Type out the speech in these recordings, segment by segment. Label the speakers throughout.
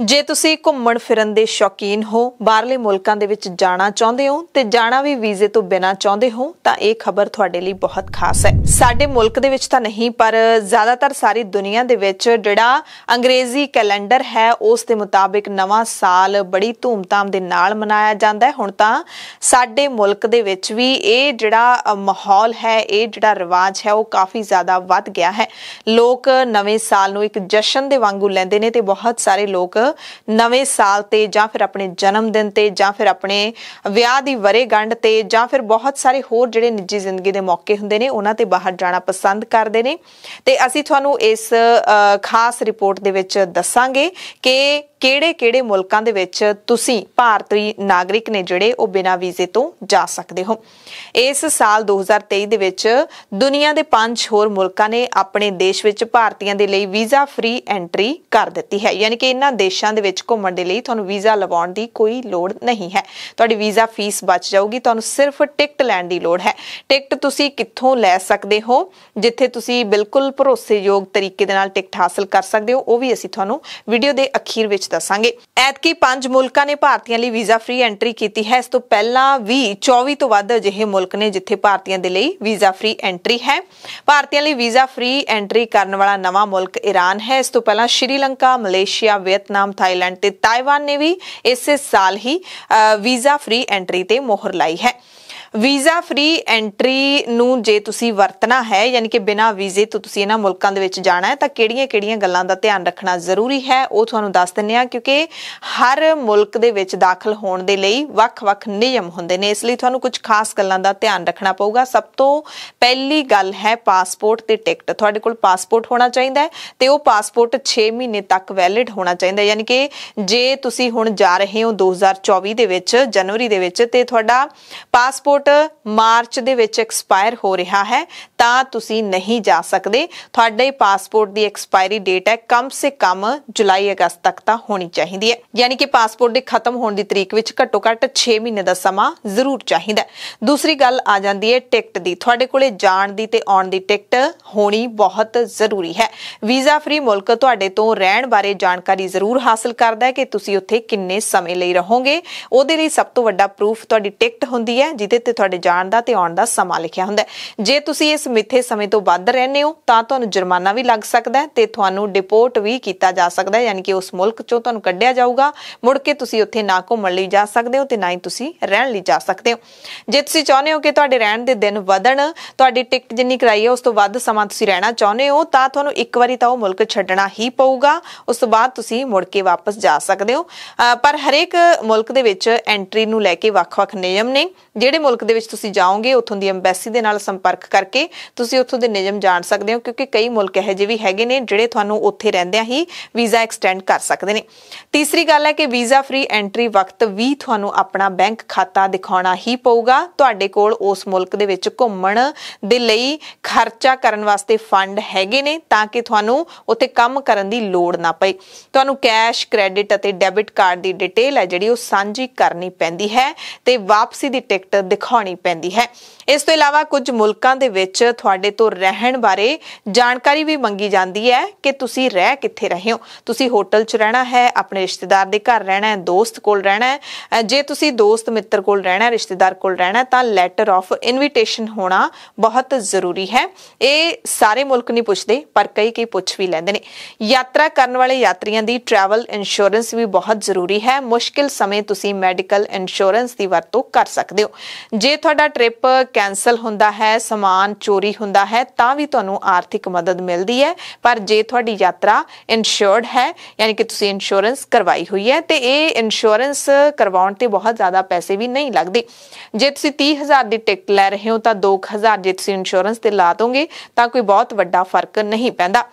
Speaker 1: ਜੇ ਤੁਸੀਂ ਘੁੰਮਣ ਫਿਰਨ ਦੇ ਸ਼ੌਕੀਨ ਹੋ, ਬਾਹਰਲੇ ਮੁਲਕਾਂ ਦੇ ਵਿੱਚ ਜਾਣਾ ਚਾਹੁੰਦੇ ਹੋ ਤੇ ਜਾਣਾ ਵੀ ਵੀਜ਼ੇ ਤੋਂ ਬਿਨਾਂ ਚਾਹੁੰਦੇ ਹੋ, ਤਾਂ ਇਹ ਖਬਰ ਤੁਹਾਡੇ ਲਈ ਬਹੁਤ ਖਾਸ ਹੈ। ਸਾਡੇ ਮੁਲਕ ਦੇ ਵਿੱਚ ਤਾਂ ਨਹੀਂ, ਪਰ ਜ਼ਿਆਦਾਤਰ ਸਾਰੀ ਦੁਨੀਆ ਦੇ ਵਿੱਚ ਜਿਹੜਾ ਅੰਗਰੇਜ਼ੀ ਕੈਲੰਡਰ ਹੈ, ਉਸ ਦੇ ਮੁਤਾਬਿਕ ਨਵਾਂ ਸਾਲ ਬੜੀ ਧੂਮਧਾਮ ਦੇ ਨਾਲ ਮਨਾਇਆ ਜਾਂਦਾ ਹੈ। ਹੁਣ ਤਾਂ ਸਾਡੇ ਮੁਲਕ ਦੇ ਵਿੱਚ ਵੀ ਇਹ ਜਿਹੜਾ ਮਾਹੌਲ ਹੈ, ਇਹ ਜਿਹੜਾ ਰਿਵਾਜ ਹੈ, ਉਹ ਕਾਫੀ ਜ਼ਿਆਦਾ ਵੱਧ ਗਿਆ ਹੈ। ਲੋਕ ਨਵੇਂ ਸਾਲ ਨੂੰ ਇੱਕ ਜਸ਼ਨ ਦੇ ਵਾਂਗੂ ਲੈਂਦੇ ਨੇ ਤੇ ਬਹੁਤ ਸਾਰੇ ਲੋਕ ਨਵੇਂ ਸਾਲ ਤੇ ਜਾਂ ਫਿਰ ਆਪਣੇ ਜਨਮ ਦਿਨ ਤੇ ਜਾਂ ਫਿਰ ਆਪਣੇ ਵਿਆਹ ਦੀ ਵਰੇਗੰਢ ਤੇ ਜਾਂ ਫਿਰ ਬਹੁਤ ਸਾਰੇ ਹੋਰ ਜਿਹੜੇ ਨਿੱਜੀ ਜ਼ਿੰਦਗੀ ਦੇ ਮੌਕੇ ਹੁੰਦੇ ਨੇ ਉਹਨਾਂ ਤੇ ਬਾਹਰ ਜਾਣਾ ਪਸੰਦ ਕਰਦੇ ਨੇ ਤੇ ਅਸੀਂ ਤੁਹਾਨੂੰ ਇਸ ਖਾਸ ਰਿਪੋਰਟ ਦੇ ਵਿੱਚ ਦੱਸਾਂਗੇ ਕਿ ਕਿਹੜੇ-ਕਿਹੜੇ ਮੁਲਕਾਂ ਦੇ ਵਿੱਚ ਤੁਸੀਂ ਭਾਰਤੀ ਨਾਗਰਿਕ ਨੇ ਜਿਹੜੇ ਉਹ ਬਿਨਾਂ ਵੀਜ਼ੇ ਤੋਂ ਜਾ ਸਕਦੇ ਹੋ ਇਸ ਸਾਲ 2023 ਦੇ ਵਿੱਚ ਦੁਨੀਆ ਦੇ ਪੰਜ ਹੋਰ ਮੁਲਕਾਂ ਨੇ ਆਪਣੇ ਦੇਸ਼ ਵਿੱਚ ਭਾਰਤੀਆਂ ਦੇ ਲਈ ਵੀਜ਼ਾ ਫ੍ਰੀ ਐਂਟਰੀ ਕਰ ਦਿੱਤੀ ਹੈ ਯਾਨੀ ਕਿ ਇਹਨਾਂ ਦੇਸ਼ਾਂ ਦੇ ਵਿੱਚ ਘੁੰਮਣ ਦੇ ਲਈ ਤੁਹਾਨੂੰ ਵੀਜ਼ਾ ਲਵਾਉਣ ਦੀ ਕੋਈ ਲੋੜ ਨਹੀਂ ਹੈ ਤੁਹਾਡੀ ਵੀਜ਼ਾ ਫੀਸ ਬਚ ਜਾਊਗੀ ਤੁਹਾਨੂੰ ਸਿਰਫ ਟਿਕਟ ਲੈਣ ਦੀ ਲੋੜ ਹੈ ਟਿਕਟ ਤੁਸੀਂ ਕਿੱਥੋਂ ਲੈ ਸਕਦੇ ਹੋ ਜਿੱਥੇ ਤੁਸੀਂ ਬਿਲਕੁਲ ਭਰੋਸੇਯੋਗ ਤਰੀਕੇ ਦੇ ਨਾਲ ਟਿਕਟ ਹਾਸਲ ਕਰ ਸਕਦੇ ਹੋ ਉਹ ਵੀ ਅਸੀਂ ਤੁਹਾਨੂੰ ਵੀਡੀਓ ਦੇ ਅਖੀਰ ਵਿੱਚ ਦੱਸਾਂਗੇ ਐਤਕੀ ਪੰਜ ਮੁਲਕਾਂ ਨੇ ਭਾਰਤੀਆਂ ਲਈ ਵੀਜ਼ਾ ਫ੍ਰੀ ਐਂਟਰੀ ਕੀਤੀ ਹੈ ਇਸ ਤੋਂ ਪਹਿਲਾਂ ਵੀ 24 ਤੋਂ ਵੱਧ ਅਜਿਹੇ ਮੁਲਕ ਨੇ ਜਿੱਥੇ ਭਾਰਤੀਆਂ ਦੇ ਲਈ ਵੀਜ਼ਾ ਫ੍ਰੀ ਐਂਟਰੀ ਹੈ ਭਾਰਤੀਆਂ ਲਈ ਵੀਜ਼ਾ ਫ੍ਰੀ ਐਂਟਰੀ ਕਰਨ ਵਾਲਾ ਨਵਾਂ ਮੁਲਕ ਈਰਾਨ ਹੈ ਇਸ ਤੋਂ ਪਹਿਲਾਂ ਸ਼੍ਰੀਲੰਕਾ ਮਲੇਸ਼ੀਆ ਵੀਅਤਨਾਮ ਥਾਈਲੈਂਡ ਤੇ ਤਾਈਵਾਨ ਨੇ ਵੀ ਇਸੇ ਸਾਲ ਹੀ ਵੀਜ਼ਾ ਫ੍ਰੀ ਐਂਟਰੀ ਤੇ ਮੋਹਰ ਲਾਈ ਹੈ ਵੀਜ਼ਾ ਫ੍ਰੀ ਐਂਟਰੀ ਨੂੰ ਜੇ ਤੁਸੀਂ ਵਰਤਣਾ ਹੈ ਯਾਨੀ ਕਿ ਬਿਨਾਂ ਵੀਜ਼ੇ ਤੋਂ ਤੁਸੀਂ ਇਹਨਾਂ ਮੁਲਕਾਂ ਦੇ ਵਿੱਚ ਜਾਣਾ ਹੈ ਤਾਂ ਕਿਹੜੀਆਂ-ਕਿਹੜੀਆਂ ਗੱਲਾਂ ਦਾ ਧਿਆਨ ਰੱਖਣਾ ਜ਼ਰੂਰੀ ਹੈ ਉਹ ਤੁਹਾਨੂੰ ਦੱਸ ਦਿੰਨੇ ਆ ਕਿਉਂਕਿ ਹਰ ਮੁਲਕ ਦੇ ਵਿੱਚ ਦਾਖਲ ਹੋਣ ਦੇ ਲਈ ਵੱਖ-ਵੱਖ ਨਿਯਮ ਹੁੰਦੇ ਨੇ ਇਸ ਲਈ ਤੁਹਾਨੂੰ ਕੁਝ ਖਾਸ ਗੱਲਾਂ ਦਾ ਧਿਆਨ ਰੱਖਣਾ ਪਊਗਾ ਸਭ ਤੋਂ ਪਹਿਲੀ ਗੱਲ ਹੈ ਪਾਸਪੋਰਟ ਤੇ ਟਿਕਟ ਤੁਹਾਡੇ ਕੋਲ ਪਾਸਪੋਰਟ ਹੋਣਾ ਚਾਹੀਦਾ ਹੈ ਤੇ ਉਹ ਪਾਸਪੋਰਟ 6 ਮਹੀਨੇ ਤੱਕ ਵੈਲਿਡ ਹੋਣਾ ਚਾਹੀਦਾ ਯਾਨੀ ਕਿ ਜੇ ਤੁਸੀਂ ਹੁਣ ਜਾ ਰਹੇ ਹੋ 2024 ਦੇ ਵਿੱਚ ਜਨਵਰੀ ਦੇ ਵਿੱਚ ਤੇ ਤੁਹਾਡਾ ਪਾਸਪੋਰਟ ਪਾਸਪੋਰਟ ਮਾਰਚ ਦੇ ਵਿੱਚ ਐਕਸਪਾਇਰ ਹੋ ਰਿਹਾ ਹੈ ਤਾਂ ਤੁਸੀਂ ਨਹੀਂ ਜਾ ਸਕਦੇ ਤੁਹਾਡੇ ਪਾਸਪੋਰਟ ਦੀ ਐਕਸਪਾਇਰੀ ਡੇਟ ਹੈ ਕਮ ਸੇ ਕਮ ਜੁਲਾਈ ਅਗਸਤ ਤੱਕ ਤਾਂ ਹੋਣੀ ਚਾਹੀਦੀ ਹੈ ਯਾਨੀ ਕਿ ਪਾਸਪੋਰਟ ਦੇ ਖਤਮ ਹੋਣ ਦੀ ਤਰੀਕ ਵਿੱਚ ਘੱਟੋ ਘੱਟ 6 ਮਹੀਨੇ ਦਾ ਸਮਾਂ ਜ਼ਰੂਰ ਚਾਹੀਦਾ ਦੂਸਰੀ ਗੱਲ ਆ ਜਾਂਦੀ ਹੈ ਟਿਕਟ ਦੀ ਤੁਹਾਡੇ ਕੋਲੇ ਜਾਣ ਦੀ ਤੇ ਆਉਣ ਦੀ ਟਿਕਟ ਹੋਣੀ ਬਹੁਤ ਜ਼ਰੂਰੀ ਹੈ ਵੀਜ਼ਾ ਫ੍ਰੀ ਮੁਲਕ ਤੁਹਾਡੇ ਤੋਂ ਰਹਿਣ ਬਾਰੇ ਜਾਣਕਾਰੀ ਜ਼ਰੂਰ ਹਾਸਲ ਕਰਦਾ ਹੈ ਕਿ ਤੁਸੀਂ ਉੱਥੇ ਕਿੰਨੇ ਸਮੇਂ ਲਈ ਰਹੋਗੇ ਉਹਦੇ ਲਈ ਸਭ ਤੋਂ ਵੱਡਾ ਪ੍ਰੂਫ ਤੁਹਾਡੀ ਟਿਕਟ ਹੁੰਦੀ ਹੈ ਜਿਹਦੇ ਤੇ ਤੁਹਾਡੇ ਜਾਣ ਦਾ ਤੇ ਆਉਣ ਦਾ ਸਮਾਂ ਲਿਖਿਆ ਹੁੰਦਾ ਹੈ ਜੇ ਤੁਸੀਂ ਇਸ ਮਿੱਥੇ ਸਮੇਂ ਤੋਂ ਵੱਧ ਰਹਿੰਦੇ ਹੋ ਤਾਂ ਤੁਹਾਨੂੰ ਜੁਰਮਾਨਾ ਵੀ ਲੱਗ ਸਕਦਾ ਹੈ ਤੇ ਤੁਹਾਨੂੰ ਡਿਪੋਰਟ ਵੀ ਕੀਤਾ ਜਾ ਸਕਦਾ ਹੈ ਯਾਨੀ ਕਿ ਉਸ ਮੁਲਕ ਚੋਂ ਤੁਹਾਨੂੰ ਕੱਢਿਆ ਜਾਊਗਾ ਮੁੜ ਕੇ ਤੁਸੀਂ ਉੱਥੇ ਨਾ ਘੁੰਮਣ ਲਈ ਜਾ ਸਕਦੇ ਹੋ ਤੇ ਨਾ ਹੀ ਤੁਸੀਂ ਰਹਿਣ ਲਈ ਜਾ ਸਕਦੇ ਹੋ ਜੇ ਤੁਸੀਂ ਚਾਹੁੰਦੇ ਹੋ ਕਿ ਤੁਹਾਡੇ ਰਹਿਣ ਦੇ ਦਿਨ ਵਧਣ ਤੁਹਾਡੀ ਟਿਕਟ ਜਿੰਨੀ ਕਰਾਈ ਹੈ ਉਸ ਤੋਂ ਵੱਧ ਸਮਾਂ ਤੁਸੀਂ ਰਹਿਣਾ ਚਾਹੁੰਦੇ ਹੋ ਤਾਂ ਤੁਹਾਨੂੰ ਇੱਕ ਵਾਰੀ ਤਾਂ ਉਹ ਮੁਲਕ ਛੱਡਣਾ ਹੀ ਪਊਗਾ ਉਸ ਤੋਂ ਬਾਅਦ ਤੁਸੀਂ ਮੁੜ ਕੇ ਵਾਪਸ ਜਾ ਸਕਦੇ ਹੋ ਪਰ ਹਰੇਕ ਮੁਲਕ ਦੇ ਵਿੱਚ ਐਂਟਰੀ ਨੂੰ ਲੈ ਕੇ ਵੱਖ-ਵੱਖ ਨਿਯਮ ਨੇ ਜਿਹੜੇ ਮੁਲਕ ਦੇ ਵਿੱਚ ਤੁਸੀਂ ਜਾਓਗੇ ਉੱਥੋਂ ਦੀ ਐਮਬੈਸੀ ਦੇ ਨਾਲ ਸੰਪਰਕ ਕਰਕੇ ਤੁਸੀਂ ਉੱਥੋਂ ਦੇ ਨਿਯਮ ਜਾਣ ਸਕਦੇ ਹੋ ਕਿਉਂਕਿ ਕਈ ਮੁਲਕ ਇਹੋ ਜਿਹੇ ਵੀ ਹੈਗੇ ਨੇ ਜਿਹੜੇ ਤੁਹਾਨੂੰ ਉੱਥੇ ਰਹਿੰਦਿਆਂ ਹੀ ਵੀਜ਼ਾ ਐਕਸਟੈਂਡ ਕਰ ਸਕਦੇ ਨੇ ਤੀਸਰੀ ਗੱਲ ਹੈ ਕਿ ਵੀਜ਼ਾ ਫ੍ਰੀ ਐਂਟਰੀ ਵਕਤ ਵੀ ਤੁਹਾਨੂੰ ਆਪਣਾ ਬੈਂਕ ਖਾਤਾ ਦਿਖਾਉਣਾ ਹੀ ਪਊਗਾ ਤੁਹਾਡੇ ਕੋਲ ਉਸ ਮੁਲਕ ਦੇ ਵਿੱਚ ਘੁੰਮਣ ਦੇ ਲਈ ਖਰਚਾ ਕਰਨ ਵਾਸਤੇ ਫੰਡ ਹੈਗੇ ਨੇ ਤਾਂ ਕਿ ਤੁਹਾਨੂੰ ਉੱਥੇ ਕੰਮ ਕਰਨ ਦੀ ਲੋੜ ਨਾ ਪਏ ਤੁਹਾਨੂੰ ਕੈਸ਼ ਕ੍ਰੈਡਿਟ ਅਤੇ ਡੈਬਿਟ ਕਾਰਡ ਦੀ ਡਿਟੇਲ ਹੈ ਜਿਹੜੀ ਉਹ ਸਾਂਝੀ ਕਰਨੀ ਪੈਂਦੀ ਹੈ ਤੇ ਵਾਪਸੀ ਦੀ ਟਿਕਟ ਦਿਖਾਉਣੀ ਪੈਂਦੀ ਹੈ ਇਸ ਤੋਂ ਇਲਾਵਾ ਕੁਝ ਮੁਲਕਾਂ ਦੇ ਵਿੱਚ ਤੁਹਾਡੇ ਤੋਂ ਰਹਿਣ ਬਾਰੇ ਜਾਣਕਾਰੀ ਵੀ ਮੰਗੀ ਜਾਂਦੀ ਹੈ ਕਿ ਤੁਸੀਂ ਰਹਿ ਕਿੱਥੇ ਰਹੇ ਹੋ ਤੁਸੀਂ ਹੋਟਲ 'ਚ ਰਹਿਣਾ ਹੈ ਆਪਣੇ ਰਿਸ਼ਤੇਦਾਰ ਦੇ ਘਰ ਰਹਿਣਾ ਹੈ ਦੋਸਤ ਕੋਲ ਰਹਿਣਾ ਹੈ ਜੇ ਤੁਸੀਂ ਦੋਸਤ ਮਿੱਤਰ ਕੋਲ ਰਹਿਣਾ ਹੈ ਰਿਸ਼ਤੇਦਾਰ ਕੋਲ ਰਹਿਣਾ ਤਾਂ ਲੈਟਰ ਆਫ ਇਨਵੀਟੇਸ਼ਨ ਹੋਣਾ ਬਹੁਤ ਜ਼ਰੂਰੀ ਹੈ ਇਹ ਸਾਰੇ ਮੁਲਕ ਨਹੀਂ ਪੁੱਛਦੇ ਪਰ ਕਈ ਕਈ ਪੁੱਛ ਵੀ ਲੈਂਦੇ ਨੇ ਯਾਤਰਾ ਕਰਨ ਵਾਲੇ ਯਾਤਰੀਆਂ ਦੀ ਟਰੈਵਲ ਇੰਸ਼ੋਰੈਂਸ ਵੀ ਬਹੁਤ ਜ਼ਰੂਰੀ ਹੈ ਮੁਸ਼ਕਿਲ ਸਮੇਂ ਤੁਸੀਂ ਮੈਡੀਕਲ ਇੰਸ਼ੋਰੈਂਸ ਦੀ ਵਰਤੋਂ ਕਰ ਸਕਦੇ ਹੋ ਜੇ ਤੁਹਾਡਾ ਟ੍ਰਿਪ ਕੈਨਸਲ ਹੁੰਦਾ ਹੈ ਸਮਾਨ ਚੋਰੀ ਹੁੰਦਾ ਹੈ ਤਾਂ ਵੀ ਤੁਹਾਨੂੰ ਆਰਥਿਕ ਮਦਦ ਮਿਲਦੀ ਹੈ ਪਰ ਜੇ ਤੁਹਾਡੀ ਯਾਤਰਾ ਇਨਸ਼ੋਰਡ ਹੈ ਯਾਨੀ ਕਿ ਤੁਸੀਂ ਇੰਸ਼ੋਰੈਂਸ ਕਰਵਾਈ ਹੋਈ ਹੈ ਤੇ ਇਹ ਇੰਸ਼ੋਰੈਂਸ ਕਰਵਾਉਣ ਤੇ ਬਹੁਤ ਜ਼ਿਆਦਾ ਪੈਸੇ ਵੀ ਨਹੀਂ ਲੱਗਦੇ ਜੇ ਤੁਸੀਂ 30000 ਦੀ ਟਿਕਟ ਲੈ ਰਹੇ ਹੋ ਤਾਂ 2000 ਜੇ ਤੁਸੀਂ ਇੰਸ਼ੋਰੈਂਸ ਤੇ ਲਾ ਦੋਗੇ ਤਾਂ ਕੋਈ ਬਹੁਤ ਵੱਡਾ ਫਰਕ ਨਹੀਂ ਪੈਂਦਾ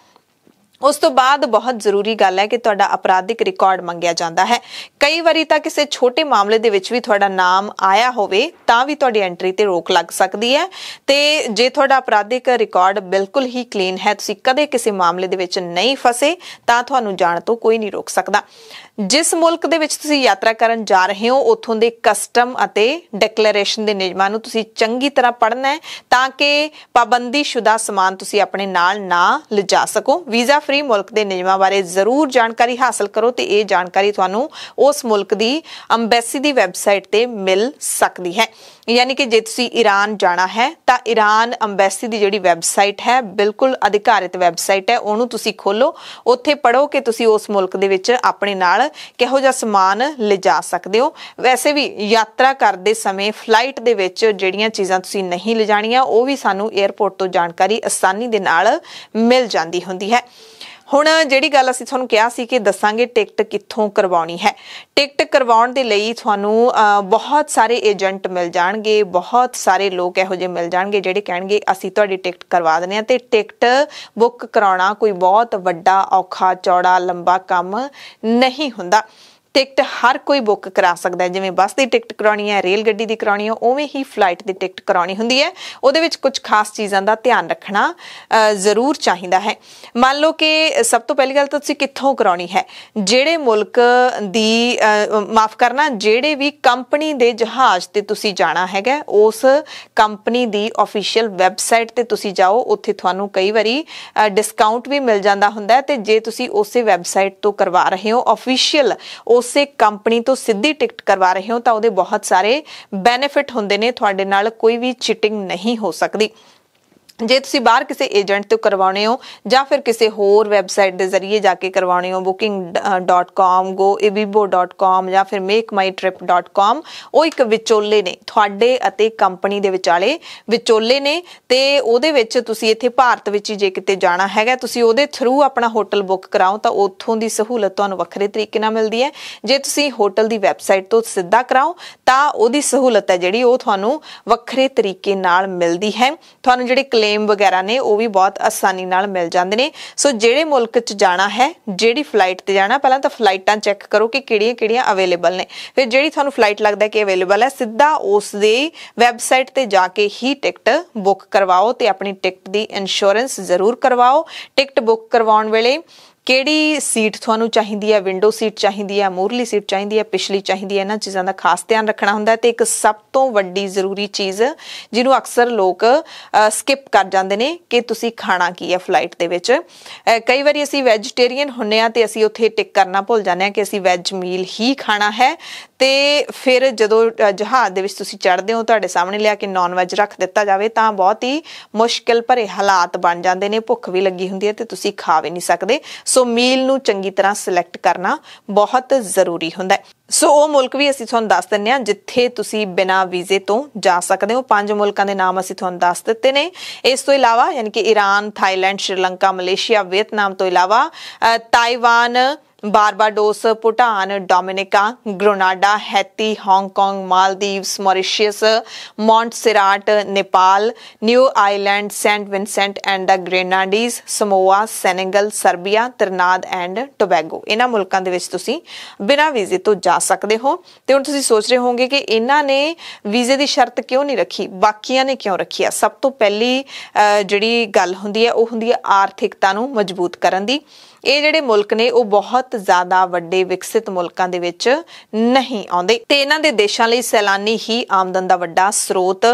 Speaker 1: उस तो बाद बहुत ज़रूरी गल है कि थोड़ा अपराधिक रिकॉर्ड मंगया जाता है। कई बार तो किसी छोटे मामले के थोड़ा नाम आया हो भी थोड़ी एंट्री पर रोक लग सकती है। तो जे थोड़ा अपराधिक रिकॉर्ड बिल्कुल ही क्लीन है तुम कदे किसी मामले के नहीं फसे तो थानू जाने तो कोई नहीं रोक सकता जिस मुल्क यात्रा कर जा रहे हो उतों के कस्टम डेक्लरेशन के नियमों चंकी तरह पढ़ना है ताकि पाबंदी शुदा समान तुम अपने नाल ना ले जा सको। वीज़ा फ्री मुल्क के नियमों बारे ज़रूर जानकारी हासिल करो तो यह जानकारी थानू उस मुल्क की अंबैसी की वैबसाइट पर मिल सकती है। यानी कि जो तीन ईरान जाना है तो ईरान अंबैसी की जी वैबसाइट है, बिल्कुल अधिकारित वैबसाइट है वनू खोलो उ पढ़ो कि तुम उस मुल्क अपने नाल कहोजा समान ले जा सकते हो। वैसे भी यात्रा करते समय फ़्लाइट के जीज़ा तुम नहीं ले जानिया सूँ एयरपोर्ट तो जानकारी आसानी के नाल मिल जाती होंगी है। ਹੁਣ ਜਿਹੜੀ ਗੱਲ ਅਸੀਂ ਤੁਹਾਨੂੰ ਕਿਹਾ ਸੀ ਕਿ ਦੱਸਾਂਗੇ ਟਿਕਟ ਕਿੱਥੋਂ ਕਰਵਾਉਣੀ ਹੈ। ਟਿਕਟ ਕਰਵਾਉਣ ਦੇ ਲਈ ਤੁਹਾਨੂੰ ਬਹੁਤ ਸਾਰੇ ਏਜੰਟ ਮਿਲ ਜਾਣਗੇ, ਬਹੁਤ ਸਾਰੇ ਲੋਕ ਇਹੋ ਜਿਹੇ ਮਿਲ ਜਾਣਗੇ ਜਿਹੜੇ ਕਹਿਣਗੇ, ਅਸੀਂ ਤੁਹਾਡੀ ਟਿਕਟ ਕਰਵਾ ਦਿੰਦੇ ਹਾਂ। ਤੇ ਟਿਕਟ ਬੁੱਕ ਕਰਾਉਣਾ ਕੋਈ ਬਹੁਤ ਵੱਡਾ ਔਖਾ, ਚੌੜਾ, ਲੰਬਾ ਕੰਮ ਨਹੀਂ ਹੁੰਦਾ। ਟਿਕਟ ਹਰ ਕੋਈ ਬੁੱਕ ਕਰਾ ਸਕਦਾ ਹੈ ਜਿਵੇਂ ਬੱਸ ਦੀ ਟਿਕਟ ਕਰਾਉਣੀ ਹੈ ਰੇਲ ਗੱਡੀ ਦੀ ਕਰਾਉਣੀ ਹੈ ਉਵੇਂ ਹੀ ਫਲਾਈਟ ਦੀ ਟਿਕਟ ਕਰਾਉਣੀ ਹੁੰਦੀ ਹੈ ਉਹਦੇ ਵਿੱਚ ਕੁਝ ਖਾਸ ਚੀਜ਼ਾਂ ਦਾ ਧਿਆਨ ਰੱਖਣਾ ਜ਼ਰੂਰ ਚਾਹੀਦਾ ਹੈ ਮੰਨ ਲਓ ਕਿ ਸਭ ਤੋਂ ਪਹਿਲੀ ਗੱਲ ਤਾਂ ਤੁਸੀਂ ਕਿੱਥੋਂ ਕਰਾਉਣੀ ਹੈ ਜਿਹੜੇ ਮੁਲਕ ਦੀ ਮਾਫ ਕਰਨਾ ਜਿਹੜੇ ਵੀ ਕੰਪਨੀ ਦੇ ਜਹਾਜ਼ ਤੇ ਤੁਸੀਂ ਜਾਣਾ ਹੈਗਾ ਉਸ ਕੰਪਨੀ ਦੀ ਅਫੀਸ਼ੀਅਲ ਵੈਬਸਾਈਟ ਤੇ ਤੁਸੀਂ ਜਾਓ ਉੱਥੇ ਤੁਹਾਨੂੰ ਕਈ ਵਾਰੀ ਡਿਸਕਾਊਂਟ ਵੀ ਮਿਲ ਜਾਂਦਾ ਹੁੰਦਾ ਤੇ ਜੇ ਤੁਸੀਂ ਉਸੇ ਵੈਬਸਾਈਟ ਤੋਂ ਕਰਵਾ ਰਹੇ ਹੋ ਅਫੀਸ਼ੀਅਲ ਉਸੇ ਕੰਪਨੀ ਤੋਂ ਸਿੱਧੀ ਟਿਕਟ ਕਰਵਾ ਰਹੇ ਹੋ ਤਾਂ ਉਹਦੇ ਬਹੁਤ ਸਾਰੇ ਬੈਨੀਫਿਟ ਹੁੰਦੇ ਨੇ ਤੁਹਾਡੇ ਨਾਲ ਕੋਈ ਵੀ ਚੀਟਿੰਗ ਨਹੀਂ ਹੋ ਸਕਦੀ ਜੇ ਤੁਸੀਂ ਬਾਹਰ ਕਿਸੇ ਏਜੰਟ ਤੋਂ ਕਰਵਾਉਣੇ ਹੋ ਜਾਂ ਫਿਰ ਕਿਸੇ ਹੋਰ ਵੈਬਸਾਈਟ ਦੇ ਜ਼ਰੀਏ ਜਾ ਕੇ ਕਰਵਾਉਣੇ ਹੋ booking.com goebibo.com ਜਾਂ ਫਿਰ makemytrip.com ਉਹ ਇੱਕ ਵਿਚੋਲੇ ਨੇ ਤੁਹਾਡੇ ਅਤੇ ਕੰਪਨੀ ਦੇ ਵਿਚਾਲੇ ਵਿਚੋਲੇ ਨੇ ਤੇ ਉਹਦੇ ਵਿੱਚ ਤੁਸੀਂ ਇੱਥੇ ਭਾਰਤ ਵਿੱਚ ਜੇ ਕਿਤੇ ਜਾਣਾ ਹੈਗਾ ਤੁਸੀਂ ਉਹਦੇ ਥਰੂ ਆਪਣਾ ਹੋਟਲ ਬੁੱਕ ਕਰਾਓ ਤਾਂ ਉੱਥੋਂ ਦੀ ਸਹੂਲਤ ਤੁਹਾਨੂੰ ਵੱਖਰੇ ਤਰੀਕੇ ਨਾਲ ਮਿਲਦੀ ਹੈ ਜੇ ਤੁਸੀਂ ਹੋਟਲ ਦੀ ਵੈਬਸਾਈਟ ਤੋਂ ਸਿੱਧਾ ਕਰਾਓ ਤਾਂ ਉਹਦੀ ਸਹੂਲਤ ਹੈ ਜਿਹੜੀ ਉਹ ਤੁਹਾਨੂੰ ਵੱਖਰੇ ਤਰੀਕੇ ਨਾਲ ਮਿਲਦੀ ਹੈ ਤੁਹਾਨੂੰ ਜਿਹੜੇ ਕਲੇਮ ਵਗੈਰਾ ਨੇ ਉਹ ਵੀ ਬਹੁਤ ਆਸਾਨੀ ਨਾਲ ਮਿਲ ਜਾਂਦੇ ਨੇ ਸੋ ਜਿਹੜੇ ਮੁਲਕ 'ਚ ਜਾਣਾ ਹੈ ਜਿਹੜੀ ਫਲਾਈਟ ਤੇ ਜਾਣਾ ਪਹਿਲਾਂ ਤਾਂ ਫਲਾਈਟਾਂ ਚੈੱਕ ਕਰੋ ਕਿ ਕਿਹੜੀਆਂ-ਕਿਹੜੀਆਂ ਅਵੇਲੇਬਲ ਨੇ ਫਿਰ ਜਿਹੜੀ ਤੁਹਾਨੂੰ ਫਲਾਈਟ ਲੱਗਦਾ ਕਿ ਅਵੇਲੇਬਲ ਹੈ ਸਿੱਧਾ ਉਸ ਦੇ ਵੈਬਸਾਈਟ ਤੇ ਜਾ ਕੇ ਹੀ ਟਿਕਟ ਬੁੱਕ ਕਰਵਾਓ ਤੇ ਆਪਣੀ ਟਿਕਟ ਦੀ ਇੰਸ਼ੋਰੈਂਸ ਜ਼ਰੂਰ ਕਰਵਾਓ ਟਿਕਟ ਬੁੱਕ ਕਰਵਾਉਣ ਵੇਲੇ ਕਿਹੜੀ ਸੀਟ ਤੁਹਾਨੂੰ ਚਾਹੀਦੀ ਹੈ ਵਿੰਡੋ ਸੀਟ ਚਾਹੀਦੀ ਹੈ ਮੂਰਲੀ ਸੀਟ ਚਾਹੀਦੀ ਹੈ ਪਿਛਲੀ ਚਾਹੀਦੀ ਹੈ ਇਹਨਾਂ ਚੀਜ਼ਾਂ ਦਾ ਖਾਸ ਧਿਆਨ ਰੱਖਣਾ ਹੁੰਦਾ ਤੇ ਇੱਕ ਸਭ ਤੋਂ ਵੱਡੀ ਜ਼ਰੂਰੀ ਚੀਜ਼ ਜਿਹਨੂੰ ਅਕਸਰ ਲੋਕ ਸਕਿਪ ਕਰ ਜਾਂਦੇ ਨੇ ਕਿ ਤੁਸੀਂ ਖਾਣਾ ਕੀ ਹੈ ਫਲਾਈਟ ਦੇ ਵਿੱਚ ਕਈ ਵਾਰੀ ਅਸੀਂ ਵੈਜੀਟੇਰੀਅਨ ਹੁੰਨੇ ਆ ਤੇ ਅਸੀਂ ਉੱਥੇ ਟਿਕ ਕਰਨਾ ਭੁੱਲ ਜਾਂਦੇ ਆ ਕਿ ਅਸੀਂ ਵੈਜ ਮੀਲ ਹੀ ਖਾਣਾ ਹੈ ਤੇ ਫਿਰ ਜਦੋਂ ਜਹਾਜ਼ ਦੇ ਵਿੱਚ ਤੁਸੀਂ ਚੜ੍ਹਦੇ ਹੋ ਤੁਹਾਡੇ ਸਾਹਮਣੇ ਲਿਆ ਕੇ ਨਾਨ ਵੈਜ ਰੱਖ ਦਿੱਤਾ ਜਾਵੇ ਤਾਂ ਬਹੁਤ ਹੀ ਮੁਸ਼ਕਿਲ ਭਰੇ ਹਾਲਾਤ ਬਣ ਜਾਂਦੇ ਨੇ ਭੁੱਖ ਵੀ ਲੱਗੀ ਹੁੰਦੀ ਹੈ ਤੇ ਤੁਸੀਂ ਖਾ ਵੀ ਨਹੀਂ ਸਕਦੇ ਸੋ ਮੀਲ ਨੂੰ ਚੰਗੀ ਤਰ੍ਹਾਂ ਸਿਲੈਕਟ ਕਰਨਾ ਬਹੁਤ ਜ਼ਰੂਰੀ ਹੁੰਦਾ ਹੈ ਸੋ ਉਹ ਮੁਲਕ ਵੀ ਅਸੀਂ ਤੁਹਾਨੂੰ ਦੱਸ ਦਿੰਨੇ ਆ ਜਿੱਥੇ ਤੁਸੀਂ ਬਿਨਾ ਵੀਜ਼ੇ ਤੋਂ ਜਾ ਸਕਦੇ ਹੋ ਪੰਜ ਮੁਲਕਾਂ ਦੇ ਨਾਮ ਅਸੀਂ ਤੁਹਾਨੂੰ ਦੱਸ ਦਿੱਤੇ ਨੇ ਇਸ ਤੋਂ ਇਲਾਵਾ ਯਾਨੀ ਕਿ Iran Thailand Sri Lanka Malaysia Vietnam ਤੋਂ ਇਲਾਵਾ Taiwan Barbados Bhutan Dominica Grenada Haiti Hong Kong Maldives Mauritius Montserrat Nepal Niue island Saint Vincent and the Grenadines Samoa Senegal Serbia Trinidad and Tobago ਇਹਨਾਂ ਮੁਲਕਾਂ ਦੇ ਵਿੱਚ ਤੁਸੀਂ ਬਿਨਾਂ ਵੀਜ਼ੇ ਤੋਂ ਜਾ ਸਕਦੇ ਹੋ ਤੇ ਹੁਣ ਤੁਸੀਂ ਸੋਚ ਰਹੇ ਹੋਵੋਗੇ ਕਿ ਇਹਨਾਂ ਨੇ ਵੀਜ਼ੇ ਦੀ ਸ਼ਰਤ ਕਿਉਂ ਨਹੀਂ ਰੱਖੀ ਬਾਕੀਆਂ ਨੇ ਕਿਉਂ ਰੱਖੀ ਆ ਸਭ ਤੋਂ ਪਹਿਲੀ ਜਿਹੜੀ ਗੱਲ ਹੁੰਦੀ ਹੈ ਉਹ ਹੁੰਦੀ ਹੈ ਆਰਥਿਕਤਾ ਨੂੰ ਮਜ਼ਬੂਤ ਕਰਨ ਦੀ ਇਹ ਜਿਹੜੇ ਮੁਲਕ ਨੇ ਉਹ ਬਹੁਤ ਜ਼ਿਆਦਾ ਵੱਡੇ ਵਿਕਸਿਤ ਮੁਲਕਾਂ ਦੇ ਵਿੱਚ ਨਹੀਂ ਆਉਂਦੇ ਤੇ ਇਹਨਾਂ ਦੇ ਦੇਸ਼ਾਂ ਲਈ ਸੈਲਾਨੀ ਹੀ ਆਮਦਨ ਦਾ ਵੱਡਾ ਸਰੋਤ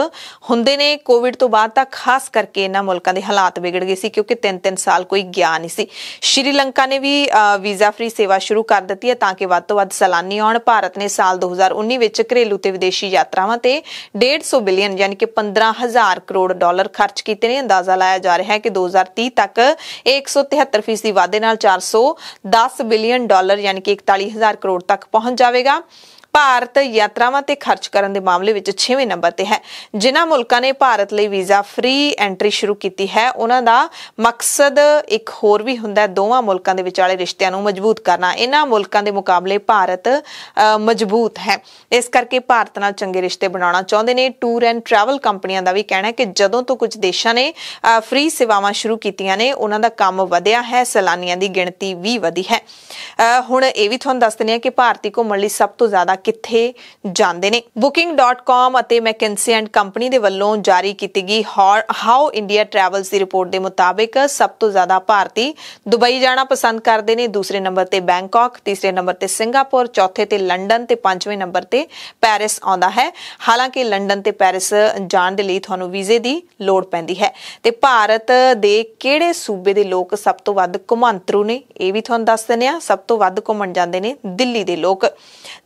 Speaker 1: ਹੁੰਦੇ ਨੇ ਕੋਵਿਡ ਤੋਂ ਬਾਅਦ ਤਾਂ ਖਾਸ ਕਰਕੇ ਇਹਨਾਂ ਮੁਲਕਾਂ ਦੇ ਹਾਲਾਤ ਵਿਗੜ ਗਏ ਸੀ ਕਿਉਂਕਿ 3-3 ਸਾਲ ਕੋਈ ਗਿਆ ਨਹੀਂ ਸੀ ਸ਼੍ਰੀਲੰਕਾ ਨੇ ਵੀ ਵੀਜ਼ਾ ਫ੍ਰੀ ਸੇਵਾ ਸ਼ੁਰੂ ਕਰ ਦਿੱਤੀ ਹੈ ਤਾਂ ਕਿ ਵੱਧ ਤੋਂ ਵੱਧ ਸੈਲਾਨੀ ਆਉਣ ਭਾਰਤ ਨੇ ਸਾਲ 2019 ਵਿੱਚ ਘਰੇਲੂ ਤੇ ਵਿਦੇਸ਼ੀ ਯਾਤਰਾਵਾਂ ਤੇ 150 ਬਿਲੀਅਨ ਯਾਨੀ ਕਿ 15000 ਕਰੋੜ ਡਾਲਰ ਖਰਚ ਕੀਤੇ ਨੇ ਅੰਦਾਜ਼ਾ ਲਾਇਆ ਜਾ ਰਿਹਾ ਹੈ ਕਿ 2030 ਤੱਕ 173% ਵਾਧੇ ਨਾਲ ਨਾਲ 410 ਬਿਲੀਅਨ बिलियन डॉलर यानी कि इकतालीस हज़ार करोड़ तक पहुँच जाएगा। ਭਾਰਤ ਯਾਤਰਾਵਾਂ ਤੇ ਖਰਚ ਕਰਨ ਦੇ ਮਾਮਲੇ ਵਿੱਚ 6ਵੇਂ ਨੰਬਰ ਤੇ ਹੈ ਜਿਨ੍ਹਾਂ ਮੁਲਕਾਂ ਨੇ ਭਾਰਤ ਲਈ ਵੀਜ਼ਾ ਫ੍ਰੀ ਐਂਟਰੀ ਸ਼ੁਰੂ ਕੀਤੀ ਹੈ ਉਹਨਾਂ ਦਾ ਮਕਸਦ ਇੱਕ ਹੋਰ ਵੀ ਹੁੰਦਾ ਹੈ ਦੋਵਾਂ ਮੁਲਕਾਂ ਦੇ ਵਿਚਾਲੇ ਰਿਸ਼ਤਿਆਂ ਨੂੰ ਮਜ਼ਬੂਤ ਕਰਨਾ ਇਹਨਾਂ ਮੁਲਕਾਂ ਦੇ ਮੁਕਾਬਲੇ ਭਾਰਤ ਮਜ਼ਬੂਤ ਹੈ ਇਸ ਕਰਕੇ ਭਾਰਤ ਨਾਲ ਚੰਗੇ ਰਿਸ਼ਤੇ ਬਣਾਉਣਾ ਚਾਹੁੰਦੇ ਨੇ ਟੂਰ ਐਂਡ ਟਰੈਵਲ ਕੰਪਨੀਆਂ ਦਾ ਵੀ ਕਹਿਣਾ ਹੈ ਕਿ ਜਦੋਂ ਤੋਂ ਕੁਝ ਦੇਸ਼ਾਂ ਨੇ ਫ੍ਰੀ ਸੇਵਾਵਾਂ ਸ਼ੁਰੂ ਕੀਤੀਆਂ ਨੇ ਉਹਨਾਂ ਦਾ ਕੰਮ ਵਧਿਆ ਹੈ ਸੈਲਾਨੀਆਂ ਦੀ ਗਿਣਤੀ ਵੀ ਵਧੀ ਹੈ ਹੁਣ ਇਹ ਵੀ ਤੁਹਾਨੂੰ ਦੱਸ ਦਿੰਦੇ ਆ ਕਿ ਭਾਰਤੀ ਘੁੰਮਣ ਲਈ ਸਭ ਤੋਂ ਜ਼ਿਆਦਾ ਕਿੱਥੇ ਜਾਂਦੇ ਨੇ booking.com ਅਤੇ ਮੈਕੈਂਸੀ ਐਂਡ ਕੰਪਨੀ ਦੇ ਵੱਲੋਂ ਜਾਰੀ ਕੀਤੀ ਗਈ how India travels the report ਦੇ ਮੁਤਾਬਿਕ ਸਭ ਤੋਂ ਜ਼ਿਆਦਾ ਭਾਰਤੀ ਦੁਬਈ ਜਾਣਾ ਪਸੰਦ ਕਰਦੇ ਨੇ ਦੂਸਰੇ ਨੰਬਰ ਤੇ ਬੈਂਕਾਕ ਤੀਸਰੇ ਨੰਬਰ ਤੇ ਸਿੰਗਾਪੁਰ ਚੌਥੇ ਤੇ ਲੰਡਨ ਤੇ ਪੰਜਵੇਂ ਨੰਬਰ ਤੇ ਪੈਰਿਸ ਆਉਂਦਾ ਹੈ ਹਾਲਾਂਕਿ ਲੰਡਨ ਤੇ ਪੈਰਿਸ ਜਾਣ ਦੇ ਲਈ ਤੁਹਾਨੂੰ ਵੀਜ਼ੇ ਦੀ ਲੋੜ ਪੈਂਦੀ ਹੈ ਤੇ ਭਾਰਤ ਦੇ ਕਿਹੜੇ ਸੂਬੇ ਦੇ ਲੋਕ ਸਭ ਤੋਂ ਵੱਧ ਘੁਮੰਤਰੂ ਨੇ ਇਹ ਵੀ ਤੁਹਾਨੂੰ ਦੱਸ ਦਿੰਦੇ ਆ ਸਭ ਤੋਂ ਵੱਧ ਘੁੰਮਣ ਜਾਂਦੇ ਨੇ ਦਿੱਲੀ ਦੇ ਲੋਕ।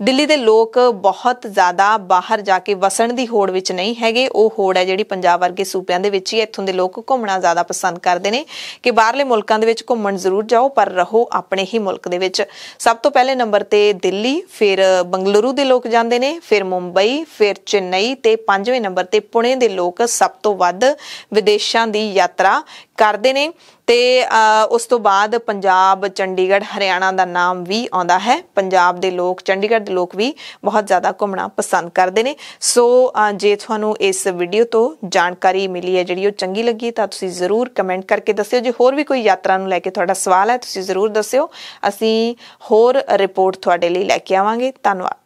Speaker 1: ਦਿੱਲੀ ਦੇ ਲੋਕ ਬਹੁਤ ਜ਼ਿਆਦਾ ਬਾਹਰ ਜਾ ਕੇ ਵਸਣ ਦੀ ਹੋੜ ਵਿੱਚ ਨਹੀਂ ਹੈਗੇ। ਉਹ ਹੋੜ ਹੈ ਜਿਹੜੀ ਪੰਜਾਬ ਵਰਗੇ ਸੂਬਿਆਂ ਦੇ ਵਿੱਚ ਹੀ ਇੱਥੋਂ ਦੇ ਲੋਕ ਘੁੰਮਣਾ ਜ਼ਿਆਦਾ ਪਸੰਦ ਕਰਦੇ ਨੇ। ਕਿ ਬਾਹਰਲੇ ਮੁਲਕਾਂ ਦੇ ਵਿੱਚ ਘੁੰਮਣ ਜ਼ਰੂਰ ਜਾਓ, ਪਰ ਰਹੋ ਆਪਣੇ ਹੀ ਮੁਲਕ ਦੇ ਵਿੱਚ। ਸਭ ਤੋਂ ਪਹਿਲੇ ਨੰਬਰ ਤੇ ਦਿੱਲੀ, ਫਿਰ ਬੰਗਲੁਰੂ ਦੇ ਲੋਕ ਜਾਂਦੇ ਨੇ, ਫਿਰ ਮੁੰਬਈ, ਫਿਰ ਚੇਨਈ ਤੇ ਪੰਜਵੇਂ ਨੰਬਰ ਤੇ ਪੁਣੇ ਦੇ ਲੋਕ ਸਭ ਤੋਂ ਵੱਧ ਵਿਦੇਸ਼ਾਂ ਦੀ ਯਾਤਰਾ ਕਰਦੇ ਨੇ ਤੇ ਉਸ ਤੋਂ ਬਾਅਦ ਪੰਜਾਬ ਚੰਡੀਗੜ੍ਹ ਹਰਿਆਣਾ ਦਾ ਨਾਮ ਵੀ ਆਉਂਦਾ ਹੈ ਪੰਜਾਬ ਦੇ ਲੋਕ ਚੰਡੀਗੜ੍ਹ ਦੇ ਲੋਕ ਵੀ ਬਹੁਤ ਜ਼ਿਆਦਾ ਘੁੰਮਣਾ ਪਸੰਦ ਕਰਦੇ ਨੇ ਸੋ ਜੇ ਤੁਹਾਨੂੰ ਇਸ ਵੀਡੀਓ ਤੋਂ ਜਾਣਕਾਰੀ ਮਿਲੀ ਹੈ ਜਿਹੜੀ ਉਹ ਚੰਗੀ ਲੱਗੀ ਤਾਂ ਤੁਸੀਂ ਜ਼ਰੂਰ ਕਮੈਂਟ ਕਰਕੇ ਦੱਸਿਓ ਜੇ ਹੋਰ ਵੀ ਕੋਈ ਯਾਤਰਾ ਨੂੰ ਲੈ ਕੇ ਤੁਹਾਡਾ ਸਵਾਲ ਹੈ ਤੁਸੀਂ ਜ਼ਰੂਰ ਦੱਸਿਓ ਅਸੀਂ ਹੋਰ ਰਿਪੋਰਟ ਤੁਹਾਡੇ ਲਈ ਲੈ ਕੇ ਆਵਾਂਗੇ ਧੰਨਵਾਦ